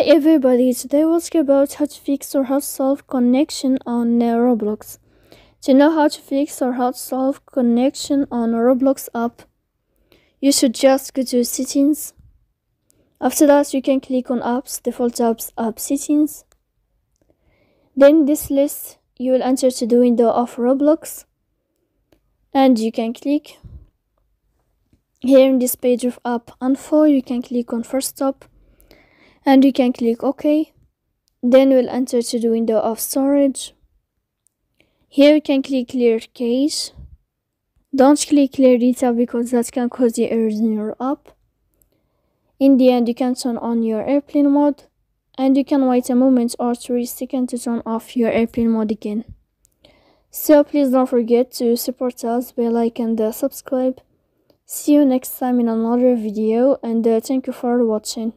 Hi everybody, today we'll talk about how to fix or how to solve connection on Roblox. To know how to fix or how to solve connection on Roblox app, you should just go to settings. After that, you can click on apps, default apps, app settings. Then this list, you will enter to the window of Roblox and you can click. Here in this page of app info, you can click on force stop and you can click OK. Then we'll enter to the window of storage. Here you can click clear cache. Don't click clear data because that can cause the errors in your app. In the end, you can turn on your airplane mode and you can wait a moment or three seconds to turn off your airplane mode again. So please don't forget to support us by like and uh, subscribe. See you next time in another video and uh, thank you for watching.